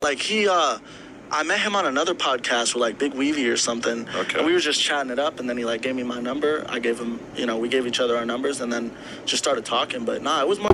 Like he, uh, I met him on another podcast with like Big Weavy or something. Okay. And we were just chatting it up, and then he like gave me my number. I gave him, you know, we gave each other our numbers, and then just started talking. But nah, it was my.